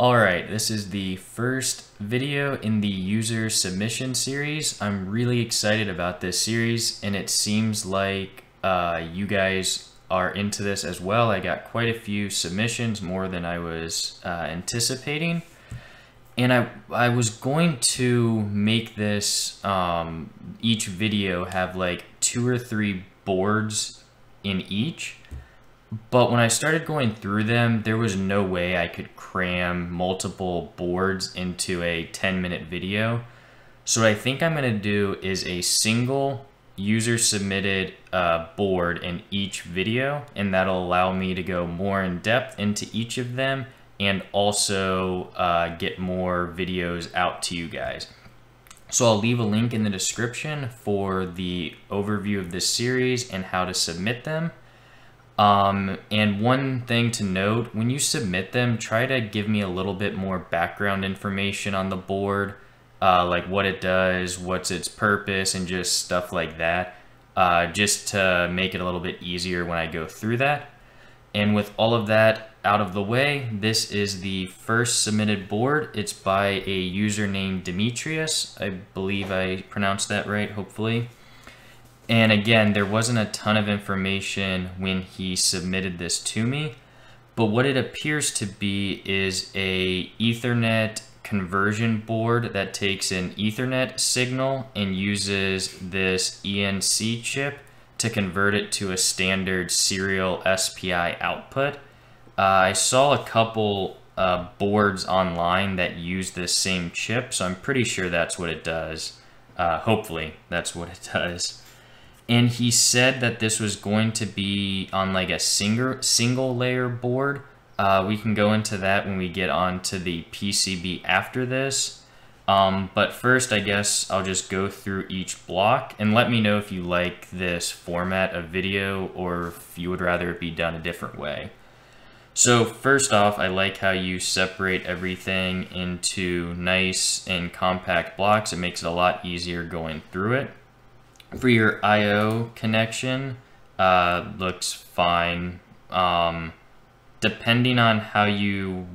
Alright, this is the first video in the user submission series. I'm really excited about this series and it seems like uh, you guys are into this as well. I got quite a few submissions, more than I was uh, anticipating. And I, I was going to make this, um, each video have like two or three boards in each. But when I started going through them, there was no way I could cram multiple boards into a 10 minute video. So what I think I'm going to do is a single user submitted uh, board in each video, and that'll allow me to go more in depth into each of them and also uh, get more videos out to you guys. So I'll leave a link in the description for the overview of this series and how to submit them. Um, and one thing to note, when you submit them, try to give me a little bit more background information on the board, uh, like what it does, what's its purpose, and just stuff like that, uh, just to make it a little bit easier when I go through that. And with all of that out of the way, this is the first submitted board. It's by a user named Demetrius. I believe I pronounced that right, hopefully. And again, there wasn't a ton of information when he submitted this to me, but what it appears to be is a Ethernet conversion board that takes an Ethernet signal and uses this ENC chip to convert it to a standard serial SPI output. Uh, I saw a couple uh, boards online that use this same chip, so I'm pretty sure that's what it does. Uh, hopefully, that's what it does and he said that this was going to be on like a single single layer board. Uh, we can go into that when we get on to the PCB after this. Um, but first, I guess I'll just go through each block and let me know if you like this format of video or if you would rather it be done a different way. So first off, I like how you separate everything into nice and compact blocks. It makes it a lot easier going through it for your I/O connection, uh, looks fine. Um, depending on how you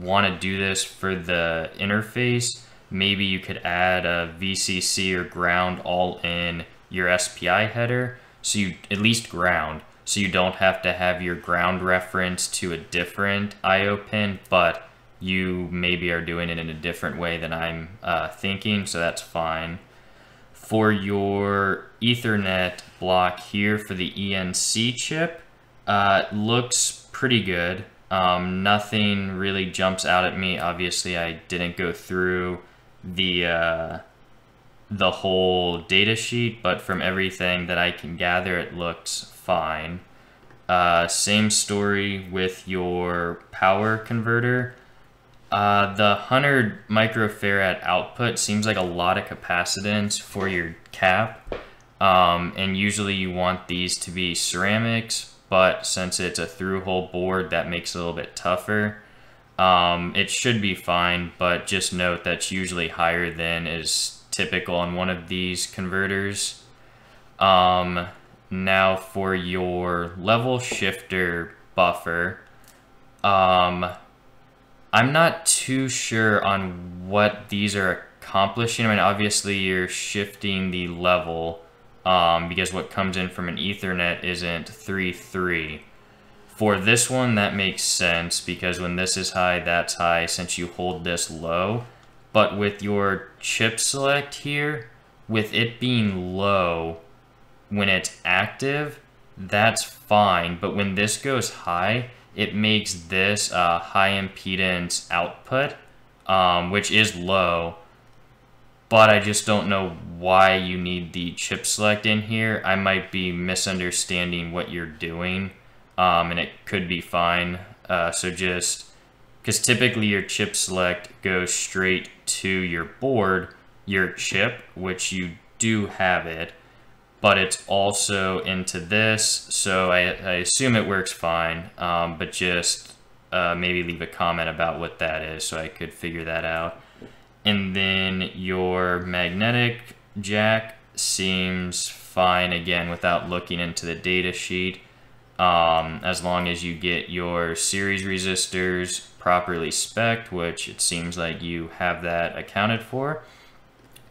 want to do this for the interface, maybe you could add a VCC or ground all in your SPI header, so you at least ground, so you don't have to have your ground reference to a different I/O pin, but you maybe are doing it in a different way than I'm uh, thinking, so that's fine for your Ethernet block here for the ENC chip, uh, looks pretty good. Um, nothing really jumps out at me. Obviously, I didn't go through the uh, the whole data sheet, but from everything that I can gather, it looks fine. Uh, same story with your power converter. Uh, the 100 microfarad output seems like a lot of capacitance for your cap. Um, and usually you want these to be ceramics, but since it's a through-hole board, that makes it a little bit tougher. Um, it should be fine, but just note that's usually higher than is typical on one of these converters. Um, now for your level shifter buffer, um, I'm not too sure on what these are accomplishing. I mean, obviously you're shifting the level um, because what comes in from an Ethernet isn't 3.3. For this one, that makes sense because when this is high, that's high since you hold this low. But with your chip select here, with it being low when it's active, that's fine. But when this goes high, it makes this a high impedance output, um, which is low, but I just don't know why you need the chip select in here. I might be misunderstanding what you're doing, um, and it could be fine. Uh, so just, because typically your chip select goes straight to your board, your chip, which you do have it, but it's also into this, so I, I assume it works fine, um, but just uh, maybe leave a comment about what that is so I could figure that out. And then your magnetic jack seems fine again without looking into the data sheet. um, as long as you get your series resistors properly spec'd, which it seems like you have that accounted for.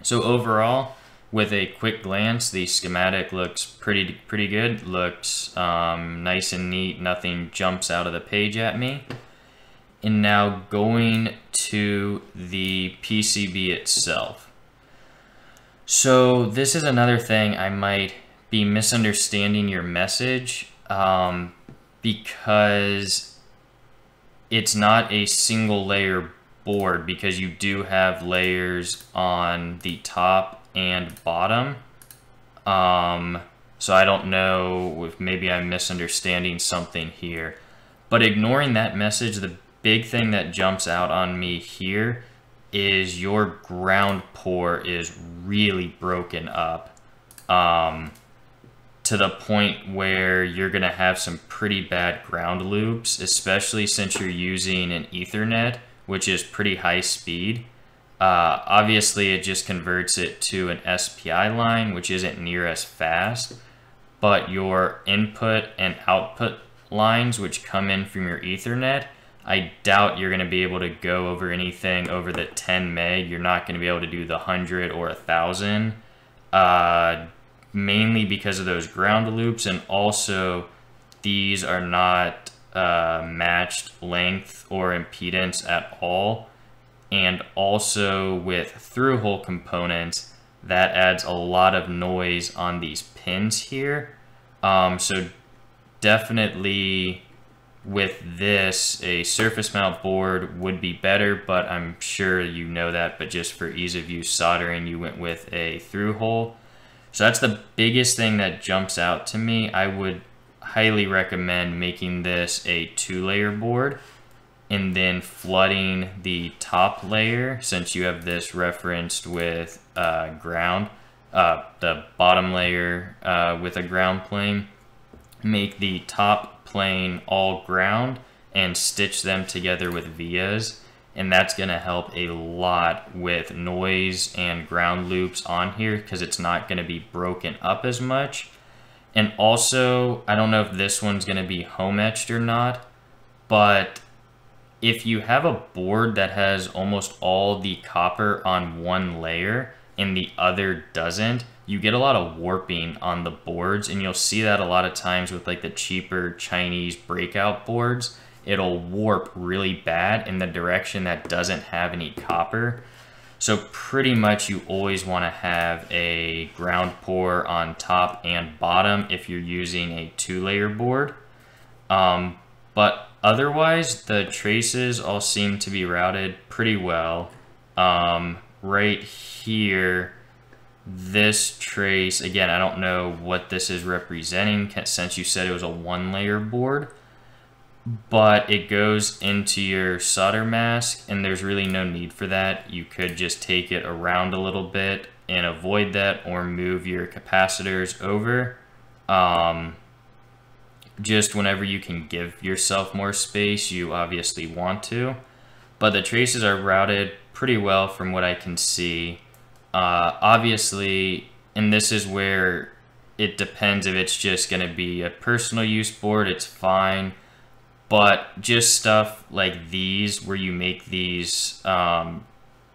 So overall, with a quick glance, the schematic looks pretty pretty good. Looks um, nice and neat. Nothing jumps out of the page at me. And now going to the PCB itself. So this is another thing I might be misunderstanding your message um, because it's not a single layer board because you do have layers on the top and bottom. Um, so I don't know if maybe I'm misunderstanding something here. But ignoring that message, the big thing that jumps out on me here is your ground pour is really broken up um, to the point where you're going to have some pretty bad ground loops, especially since you're using an Ethernet, which is pretty high speed. Uh, obviously, it just converts it to an SPI line, which isn't near as fast, but your input and output lines, which come in from your Ethernet, I doubt you're going to be able to go over anything over the 10 meg. You're not going to be able to do the 100 or 1,000, uh, mainly because of those ground loops. And also, these are not uh, matched length or impedance at all. And also with through hole components, that adds a lot of noise on these pins here. Um, so definitely with this, a surface mount board would be better, but I'm sure you know that, but just for ease of use soldering, you went with a through hole. So that's the biggest thing that jumps out to me. I would highly recommend making this a two layer board and then flooding the top layer since you have this referenced with uh, ground, uh, the bottom layer uh, with a ground plane. Make the top plane all ground and stitch them together with vias and that's going to help a lot with noise and ground loops on here because it's not going to be broken up as much. And also, I don't know if this one's going to be home etched or not, but if you have a board that has almost all the copper on one layer and the other doesn't, you get a lot of warping on the boards and you'll see that a lot of times with like the cheaper Chinese breakout boards. It'll warp really bad in the direction that doesn't have any copper. So pretty much you always want to have a ground pour on top and bottom if you're using a two layer board. Um, but otherwise the traces all seem to be routed pretty well. Um, right here, this trace, again, I don't know what this is representing since you said it was a one layer board, but it goes into your solder mask and there's really no need for that. You could just take it around a little bit and avoid that or move your capacitors over. Um, just whenever you can give yourself more space, you obviously want to. But the traces are routed pretty well from what I can see. Uh, obviously, and this is where it depends if it's just going to be a personal use board, it's fine. But just stuff like these, where you make these um,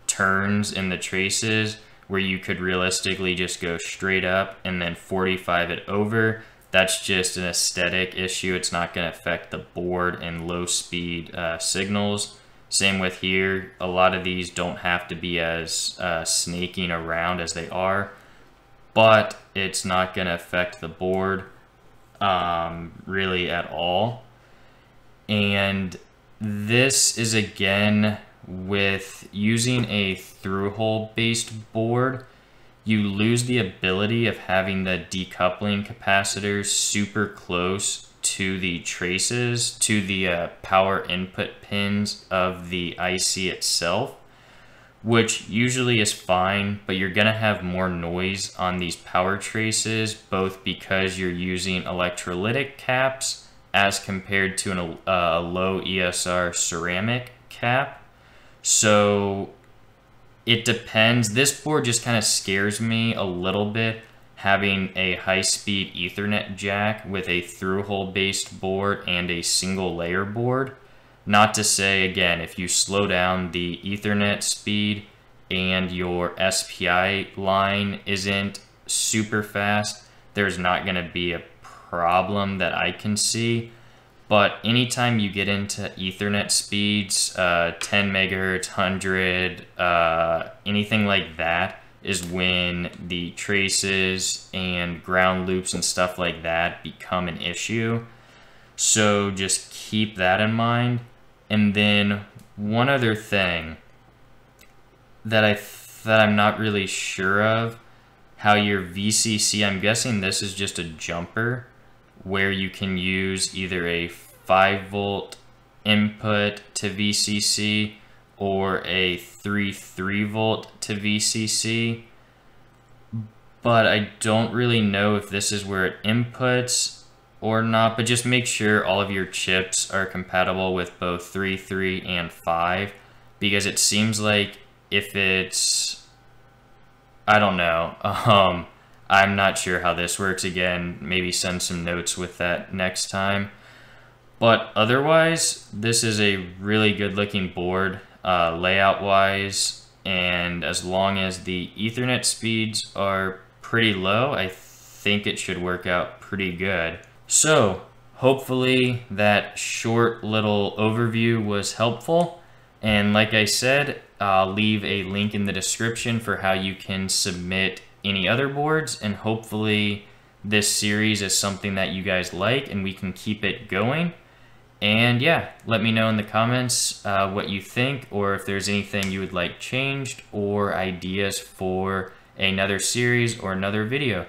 turns in the traces, where you could realistically just go straight up and then 45 it over, that's just an aesthetic issue. It's not going to affect the board and low speed uh, signals. Same with here, a lot of these don't have to be as uh, snaking around as they are, but it's not going to affect the board um, really at all. And this is again with using a through hole based board, you lose the ability of having the decoupling capacitors super close to the traces, to the uh, power input pins of the IC itself, which usually is fine, but you're gonna have more noise on these power traces, both because you're using electrolytic caps as compared to an, uh, a low ESR ceramic cap. So it depends. This board just kind of scares me a little bit having a high-speed ethernet jack with a through-hole based board and a single layer board. Not to say, again, if you slow down the ethernet speed and your SPI line isn't super fast, there's not going to be a problem that I can see. But anytime you get into Ethernet speeds, uh, 10 megahertz, 100, uh, anything like that, is when the traces and ground loops and stuff like that become an issue. So just keep that in mind. And then one other thing that I that I'm not really sure of how your VCC, I'm guessing this is just a jumper where you can use either a 5 volt input to VCC or a 3 3 volt to VCC. But I don't really know if this is where it inputs or not, but just make sure all of your chips are compatible with both 3 3 and 5 because it seems like if it's I don't know. Um, I'm not sure how this works again. Maybe send some notes with that next time. But otherwise, this is a really good looking board uh, layout wise. And as long as the Ethernet speeds are pretty low, I think it should work out pretty good. So hopefully that short little overview was helpful. And like I said, I'll leave a link in the description for how you can submit any other boards and hopefully this series is something that you guys like and we can keep it going. And yeah, let me know in the comments uh, what you think or if there's anything you would like changed or ideas for another series or another video.